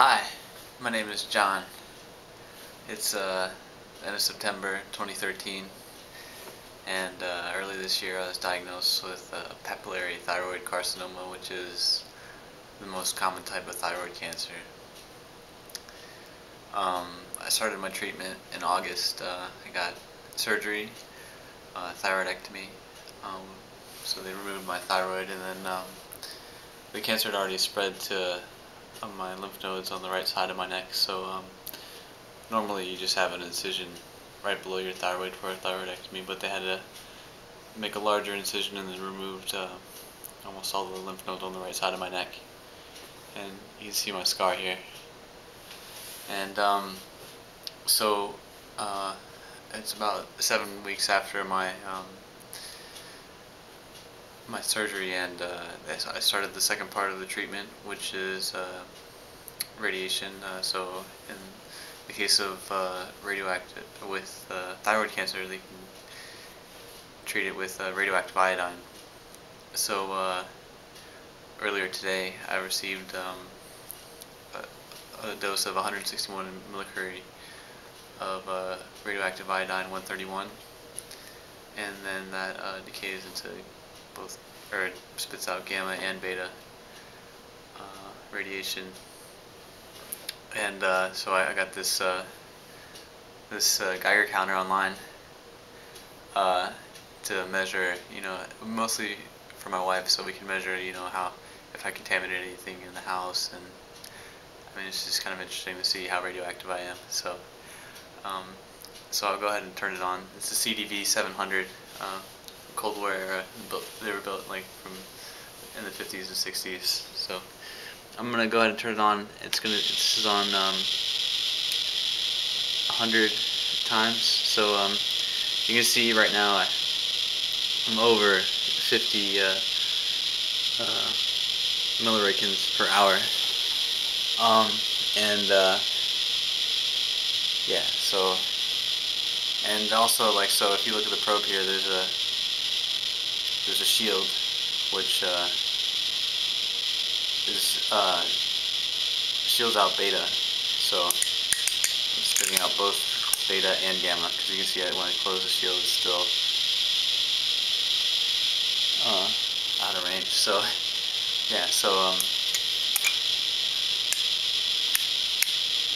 Hi, my name is John. It's uh, end of September 2013, and uh, early this year I was diagnosed with uh, papillary thyroid carcinoma, which is the most common type of thyroid cancer. Um, I started my treatment in August. Uh, I got surgery, uh, thyroidectomy. Um, so they removed my thyroid, and then um, the cancer had already spread to on my lymph nodes on the right side of my neck. So um, normally you just have an incision right below your thyroid for a thyroidectomy, but they had to make a larger incision and then removed uh, almost all the lymph nodes on the right side of my neck. And you can see my scar here. And um, so uh, it's about seven weeks after my um, my surgery and uh, I started the second part of the treatment which is uh, radiation uh, so in the case of uh, radioactive with uh, thyroid cancer they can treat it with uh, radioactive iodine. So earlier today I received um, a, a, dose of 161 millicurie of radioactive iodine 131 and then that decays into both, or spits out gamma and beta uh, radiation. And uh, so I, I, got this uh, this uh, Geiger counter online uh, to measure, you know, mostly for my wife, so we can measure, you know, how if I contaminate anything in the house, and I mean, it's just kind of interesting to see how radioactive I am. So, um, so I'll go ahead and turn it on. It's a CDV 700. Uh, Cold War era. They were built like from in the 50s and 60s. So I'm gonna go ahead and turn it on. It's gonna. This is on um, 100 times. So um, you can see right now I, I'm over 50 uh, uh, per hour. Um, and uh, yeah, so and also like so if you look at the probe here, there's a there's a shield which uh, is uh, shields out beta. So I'm out both beta and gamma because you can see it when I close the shield it's still uh, out of range. So yeah, so um,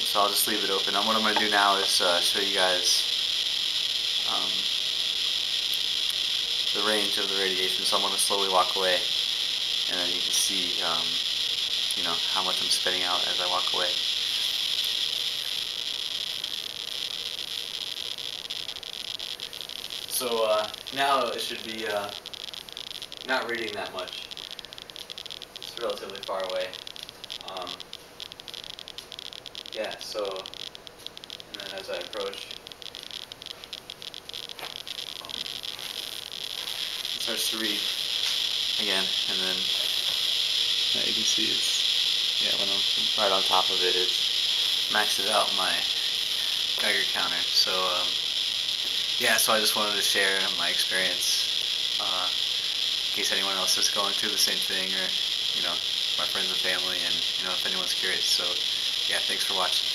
so I'll just leave it open. And what I'm going to do now is uh, show you guys um, the range of the radiation, so I'm going to slowly walk away, and then you can see, um, you know, how much I'm spitting out as I walk away. So uh, now it should be uh, not reading that much. It's relatively far away. Um, yeah, so, and then as I approach, starts to read again, and then you can see it's yeah when I'm right on top of it, it's maxes out my Geiger counter. So um, yeah, so I just wanted to share my experience uh, in case anyone else is going through the same thing, or you know my friends and family, and you know if anyone's curious. So yeah, thanks for watching.